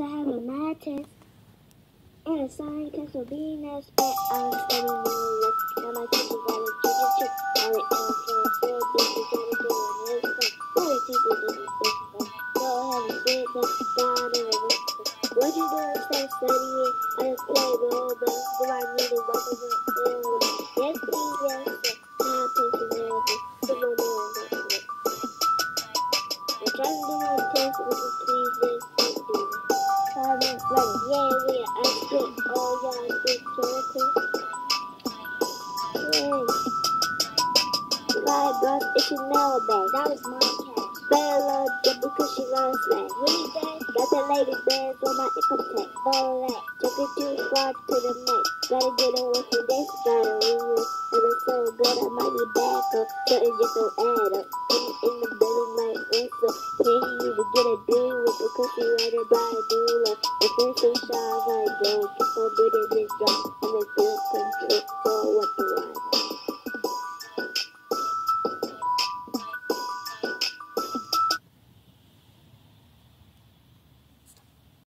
also have a math test and a sign test for being a spec. I'm studying more like now my teacher got a chicken chip. All it comes from four bitches gotta do it. It's like four people do this. So I have a sit down in the room. What you doing? Stay studying. I just play but do I need to with it? Yes, please, yes. sir. Now. I'm trying to do my test. Would you please do like, yeah, we are expert. All y'all speak miracles. Yay. Five bucks if you know bag. That was my cat. Bella dip because she loves smack. Winnie day, got that lady bands on my income tax. All that. Took it too far to the max. Gotta get on with your day, gotta win it. And it's so good, I might need backup. So it just don't add up. In, in the middle, my. Can you even get a deal with she right her by a doula. The first thing shy, like, go. Keep on breathing this drum. And good control.